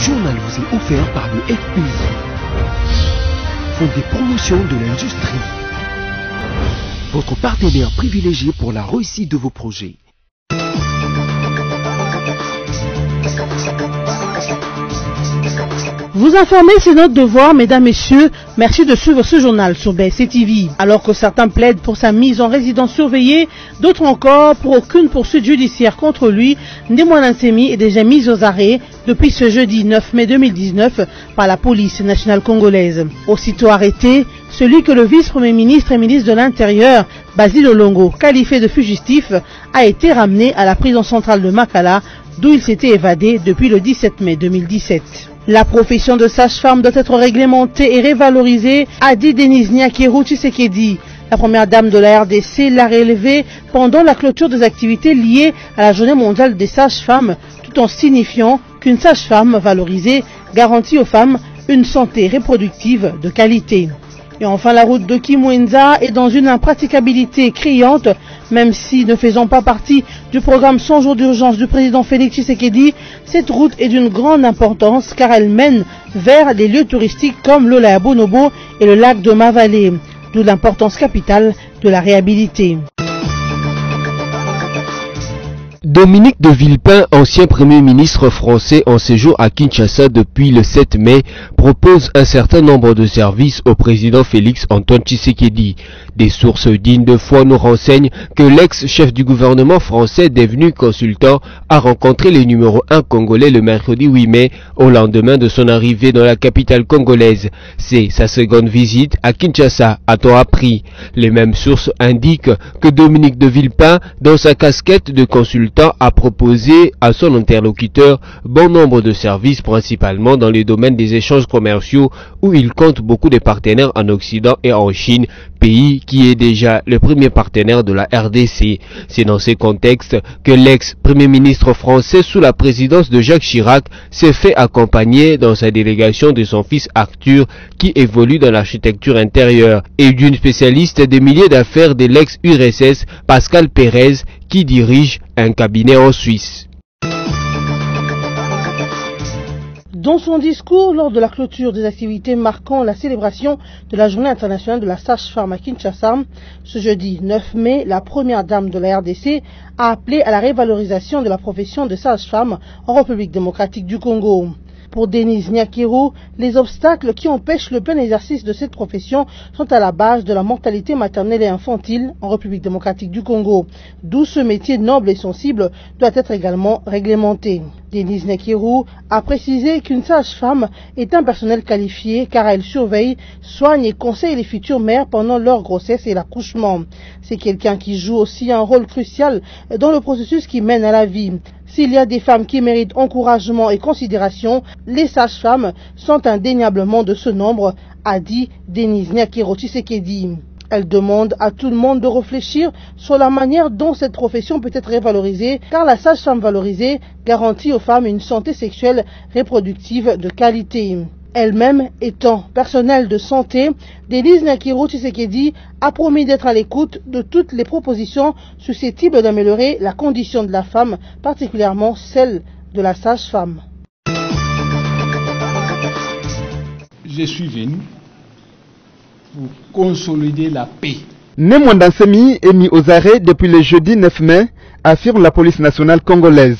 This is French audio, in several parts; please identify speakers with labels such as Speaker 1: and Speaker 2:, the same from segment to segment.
Speaker 1: journal vous est offert par le FPI, Fonds des promotions de l'industrie, votre partenaire privilégié pour la réussite de vos projets.
Speaker 2: Vous informer, c'est notre devoir, mesdames, messieurs. Merci de suivre ce journal sur BSC TV. Alors que certains plaident pour sa mise en résidence surveillée, d'autres encore pour aucune poursuite judiciaire contre lui, Ndemouan Nsemi est déjà mis aux arrêts depuis ce jeudi 9 mai 2019 par la police nationale congolaise. Aussitôt arrêté, celui que le vice-premier ministre et ministre de l'Intérieur, Basile Olongo, qualifié de fugitif, a été ramené à la prison centrale de Makala, d'où il s'était évadé depuis le 17 mai 2017. La profession de sage-femme doit être réglementée et révalorisée, a dit Denise Nyakeru Tshisekedi. La première dame de la RDC l'a relevé pendant la clôture des activités liées à la journée mondiale des sages-femmes, tout en signifiant qu'une sage-femme valorisée garantit aux femmes une santé reproductive de qualité. Et enfin, la route de Kimwenza est dans une impraticabilité criante, même si ne faisant pas partie du programme 100 jours d'urgence du président Félix Tshisekedi, cette route est d'une grande importance car elle mène vers des lieux touristiques comme l'Ola Bonobo et le lac de Mavalé, d'où l'importance capitale de la réhabiliter.
Speaker 3: Dominique de Villepin, ancien Premier ministre français en séjour à Kinshasa depuis le 7 mai, propose un certain nombre de services au président Félix Antoine Tshisekedi. Des sources dignes de foi nous renseignent que l'ex-chef du gouvernement français devenu consultant a rencontré le numéro 1 congolais le mercredi 8 mai au lendemain de son arrivée dans la capitale congolaise. C'est sa seconde visite à Kinshasa, a-t-on appris. Les mêmes sources indiquent que Dominique de Villepin, dans sa casquette de consultant, a proposé à son interlocuteur bon nombre de services, principalement dans le domaine des échanges commerciaux, où il compte beaucoup de partenaires en Occident et en Chine, pays qui est déjà le premier partenaire de la RDC. C'est dans ce contexte que l'ex-premier ministre français sous la présidence de Jacques Chirac s'est fait accompagner dans sa délégation de son fils Arthur, qui évolue dans l'architecture intérieure, et d'une spécialiste des milliers d'affaires de l'ex-URSS, Pascal Pérez, qui dirige un cabinet en Suisse.
Speaker 2: Dans son discours lors de la clôture des activités marquant la célébration de la journée internationale de la sage-femme à Kinshasa, ce jeudi 9 mai, la première dame de la RDC a appelé à la révalorisation de la profession de sage-femme en République démocratique du Congo. Pour Denise Nyakiro, les obstacles qui empêchent le plein exercice de cette profession sont à la base de la mortalité maternelle et infantile en République démocratique du Congo, d'où ce métier noble et sensible doit être également réglementé. Denise Nyakiro a précisé qu'une sage-femme est un personnel qualifié car elle surveille, soigne et conseille les futures mères pendant leur grossesse et l'accouchement. C'est quelqu'un qui joue aussi un rôle crucial dans le processus qui mène à la vie. S'il y a des femmes qui méritent encouragement et considération, les sages-femmes sont indéniablement de ce nombre, a dit Denise Nyakiro Tshisekedi. Elle demande à tout le monde de réfléchir sur la manière dont cette profession peut être révalorisée, car la sage-femme valorisée garantit aux femmes une santé sexuelle reproductive de qualité. Elle-même étant personnelle de santé, Denise Nakiro Tshisekedi a promis d'être à l'écoute de toutes les propositions susceptibles d'améliorer la condition de la femme, particulièrement celle de la sage-femme.
Speaker 4: Pour consolider la paix.
Speaker 5: Est mis aux arrêts depuis le jeudi 9 mai, affirme la police nationale congolaise.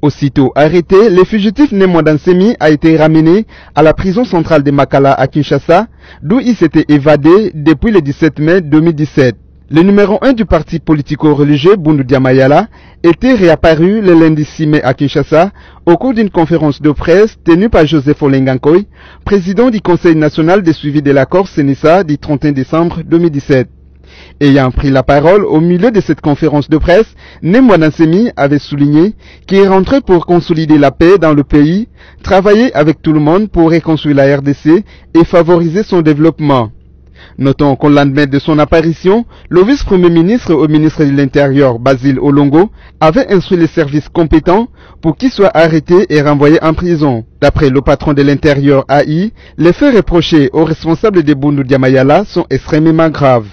Speaker 5: Aussitôt arrêté, le fugitif Nemwandansemi a été ramené à la prison centrale de Makala à Kinshasa, d'où il s'était évadé depuis le 17 mai 2017. Le numéro 1 du parti politico-religieux Bundu Diamayala était réapparu le lundi 6 mai à Kinshasa au cours d'une conférence de presse tenue par Joseph Olengankoy, président du Conseil national de suivi de l'accord Sénissa du 31 décembre 2017. Ayant pris la parole au milieu de cette conférence de presse, Nemwanansemi avait souligné qu'il est rentré pour consolider la paix dans le pays, travailler avec tout le monde pour reconstruire la RDC et favoriser son développement. Notons qu'au lendemain de son apparition, le vice-premier ministre au ministre de l'Intérieur, Basile Olongo, avait instruit les services compétents pour qu'il soit arrêté et renvoyé en prison. D'après le patron de l'Intérieur AI, les faits reprochés aux responsables de Bundu Diamayala sont extrêmement graves.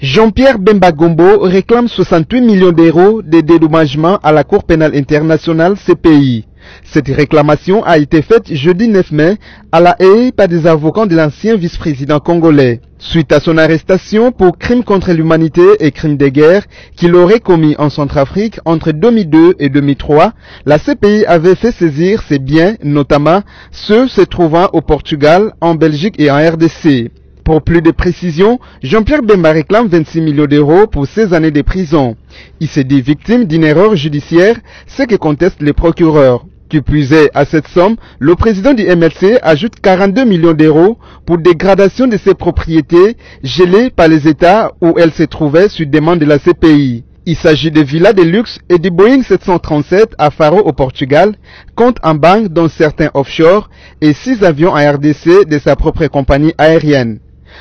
Speaker 5: Jean-Pierre Bemba Gombo réclame 68 millions d'euros de dédommagement à la Cour pénale internationale CPI. Cette réclamation a été faite jeudi 9 mai à la haie par des avocats de l'ancien vice-président congolais. Suite à son arrestation pour crimes contre l'humanité et crimes de guerre qu'il aurait commis en Centrafrique entre 2002 et 2003, la CPI avait fait saisir ses biens, notamment ceux se trouvant au Portugal, en Belgique et en RDC. Pour plus de précision, Jean-Pierre Bemba réclame 26 millions d'euros pour 16 années de prison. Il s'est dit victime d'une erreur judiciaire, ce que contestent les procureurs. Puisait à cette somme, le président du MLC ajoute 42 millions d'euros pour dégradation de ses propriétés gelées par les États où elles se trouvaient sur demande de la CPI. Il s'agit de villas de luxe et du Boeing 737 à Faro au Portugal, compte en banque dans certains offshore et six avions en RDC de sa propre compagnie aérienne.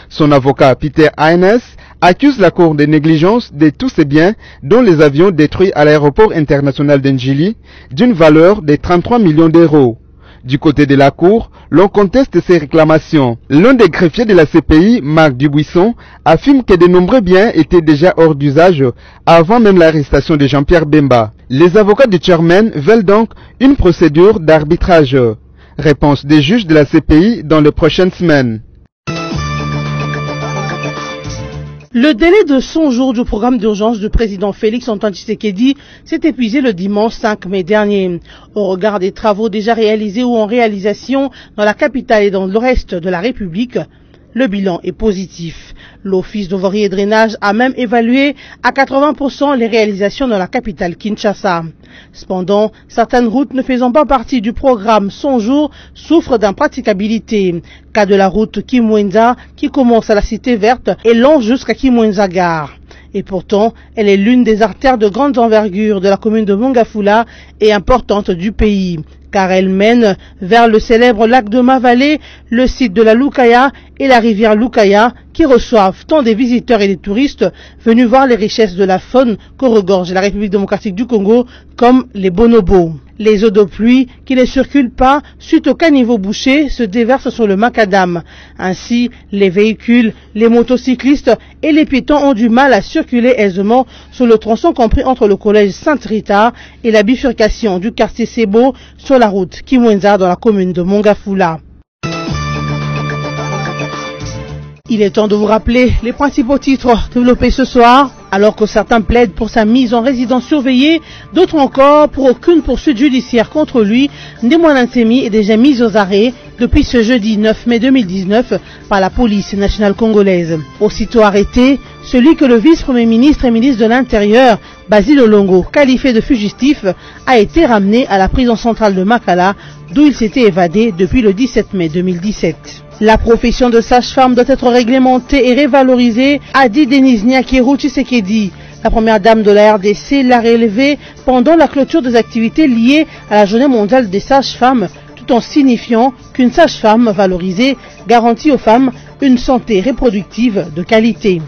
Speaker 5: Son avocat Peter Heines accuse la Cour de négligence de tous ces biens dont les avions détruits à l'aéroport international d'Engili d'une valeur de 33 millions d'euros. Du côté de la Cour, l'on conteste ces réclamations. L'un des greffiers de la CPI, Marc Dubuisson, affirme que de nombreux biens étaient déjà hors d'usage avant même l'arrestation de Jean-Pierre Bemba. Les avocats du chairman veulent donc une procédure d'arbitrage. Réponse des juges de la CPI dans les prochaines semaines.
Speaker 2: Le délai de 100 jours du programme d'urgence du président Félix Antoine Tshisekedi s'est épuisé le dimanche 5 mai dernier. Au regard des travaux déjà réalisés ou en réalisation dans la capitale et dans le reste de la République, le bilan est positif. L'Office voirie et drainage a même évalué à 80% les réalisations dans la capitale Kinshasa. Cependant, certaines routes ne faisant pas partie du programme 100 jours souffrent d'impraticabilité. Cas de la route Kimwenza qui commence à la Cité Verte et longe jusqu'à Kimwenza Gare. Et pourtant, elle est l'une des artères de grande envergure de la commune de Mongafula et importante du pays car elle mène vers le célèbre lac de Mavalé, le site de la Lukaya et la rivière Lukaya, qui reçoivent tant des visiteurs et des touristes venus voir les richesses de la faune que regorge la République démocratique du Congo, comme les bonobos. Les eaux de pluie qui ne circulent pas suite au caniveau bouché se déversent sur le macadam. Ainsi, les véhicules, les motocyclistes et les piétons ont du mal à circuler aisément sur le tronçon compris entre le collège Sainte-Rita et la bifurcation du quartier Sebo sur la route Kimwenza dans la commune de Mongafula. Il est temps de vous rappeler les principaux titres développés ce soir. Alors que certains plaident pour sa mise en résidence surveillée, d'autres encore pour aucune poursuite judiciaire contre lui, Ndemouan est déjà mis aux arrêts depuis ce jeudi 9 mai 2019 par la police nationale congolaise. Aussitôt arrêté, celui que le vice-premier ministre et ministre de l'Intérieur, Basile Olongo, qualifié de fugitif, a été ramené à la prison centrale de Makala, d'où il s'était évadé depuis le 17 mai 2017. La profession de sage-femme doit être réglementée et révalorisée, a dit Denise Nyakeru Tshisekedi. La première dame de la RDC l'a relevée pendant la clôture des activités liées à la journée mondiale des sages-femmes, tout en signifiant qu'une sage-femme valorisée garantit aux femmes une santé reproductive de qualité.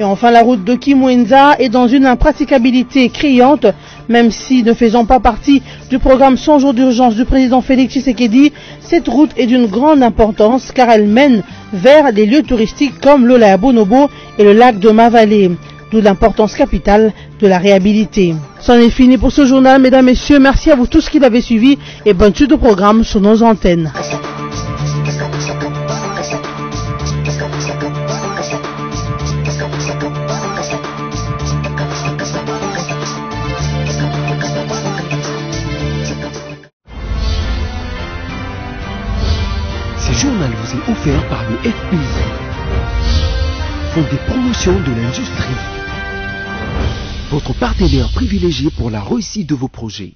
Speaker 2: Et enfin, la route de Kimwenza est dans une impraticabilité criante, même si ne faisant pas partie du programme 100 jours d'urgence du président Félix Tshisekedi, cette route est d'une grande importance car elle mène vers des lieux touristiques comme l'Ola Bonobo et le lac de Mavalé, d'où l'importance capitale de la réhabiliter. C'en est fini pour ce journal, mesdames, messieurs. Merci à vous tous qui l'avez suivi et bonne suite au programme sur nos antennes.
Speaker 1: De l'industrie, votre partenaire privilégié pour la réussite de vos projets.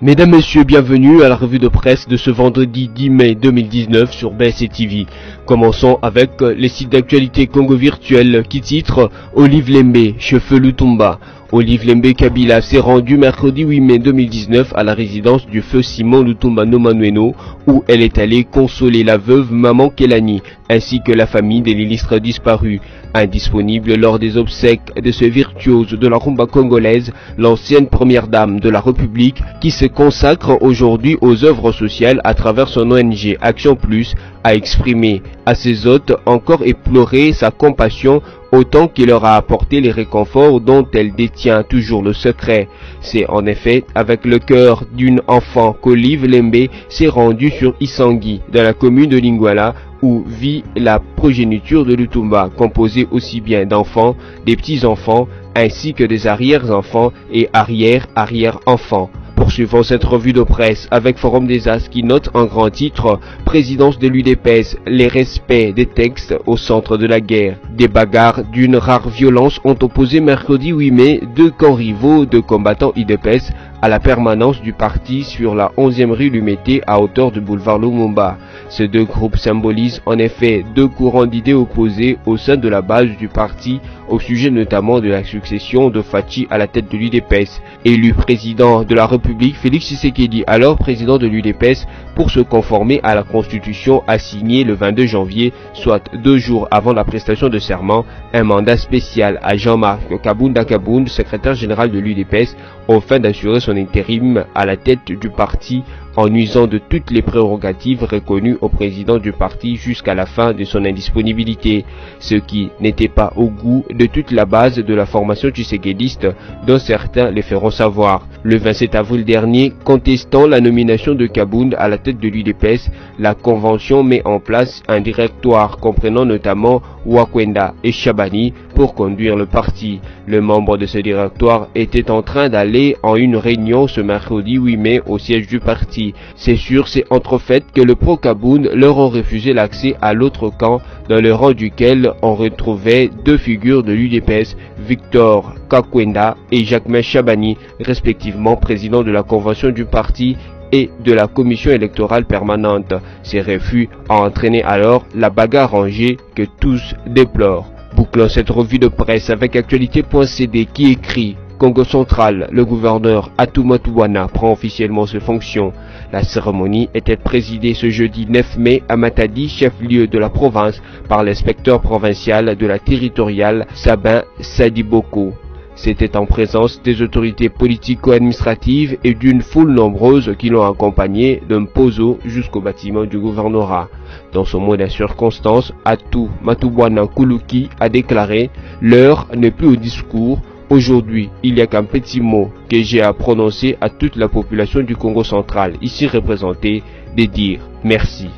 Speaker 3: Mesdames, Messieurs, bienvenue à la revue de presse de ce vendredi 10 mai 2019 sur BSC TV. Commençons avec les sites d'actualité Congo virtuel qui titrent Olive Lembe, Chefeu Lutumba. Olive Lembe Kabila s'est rendue mercredi 8 mai 2019 à la résidence du feu Simon Lutumba Manueno où elle est allée consoler la veuve Maman Kelani ainsi que la famille des ministres disparus. Indisponible lors des obsèques de ce virtuose de la rumba congolaise, l'ancienne première dame de la République qui se consacre aujourd'hui aux œuvres sociales à travers son ONG Action Plus a exprimé à ses hôtes encore éploré sa compassion autant qu'il leur a apporté les réconforts dont elle détient toujours le secret. C'est en effet avec le cœur d'une enfant qu'Olive Lembe s'est rendue sur Isangui, dans la commune de Lingwala, où vit la progéniture de Lutumba, composée aussi bien d'enfants, des petits-enfants, ainsi que des arrières-enfants et arrière-arrière-enfants. Poursuivons cette revue de presse avec Forum des As qui note en grand titre Présidence de l'UDPS, les respects des textes au centre de la guerre. Des bagarres d'une rare violence ont opposé mercredi 8 mai deux camps rivaux de combattants UDPS à la permanence du parti sur la 11e rue Lumété à hauteur du boulevard Lumumba. Ces deux groupes symbolisent en effet deux courants d'idées opposés au sein de la base du parti au sujet notamment de la succession de Fachi à la tête de l'UDPS. Élu président de la République, Félix Tshisekedi, alors président de l'UDPS, pour se conformer à la constitution, a signé le 22 janvier, soit deux jours avant la prestation de serment, un mandat spécial à Jean-Marc Kabunda Kabound, secrétaire général de l'UDPS, afin d'assurer son intérim à la tête du parti en usant de toutes les prérogatives reconnues au président du parti jusqu'à la fin de son indisponibilité, ce qui n'était pas au goût de toute la base de la formation tshisekidiste dont certains les feront savoir. Le 27 avril dernier, contestant la nomination de Kabound à la tête de l'UDPS, la convention met en place un directoire comprenant notamment Wakwenda et Shabani pour conduire le parti. Le membre de ce directoire était en train d'aller en une réunion ce mercredi 8 mai au siège du parti. C'est sûr, c'est entre que le pro-Kaboun leur ont refusé l'accès à l'autre camp dans le rang duquel on retrouvait deux figures de l'UDPS, Victor Kakwenda et Jacques Chabani, respectivement président de la convention du parti et de la commission électorale permanente. Ces refus ont entraîné alors la bagarre rangée que tous déplorent. Bouclons cette revue de presse avec actualité.cd qui écrit Congo central, le gouverneur Atumatouana prend officiellement ses fonctions. La cérémonie était présidée ce jeudi 9 mai à Matadi, chef-lieu de la province, par l'inspecteur provincial de la territoriale Sabin Sadiboko. C'était en présence des autorités politico-administratives et d'une foule nombreuse qui l'ont accompagné d'un pozo jusqu'au bâtiment du gouvernorat. Dans son mot de circonstance, Atu Matubwana Kuluki a déclaré « L'heure n'est plus au discours, Aujourd'hui, il n'y a qu'un petit mot que j'ai à prononcer à toute la population du Congo central, ici représentée, de dire merci.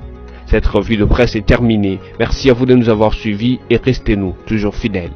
Speaker 3: Cette revue de presse est terminée. Merci à vous de nous avoir suivis et restez-nous toujours fidèles.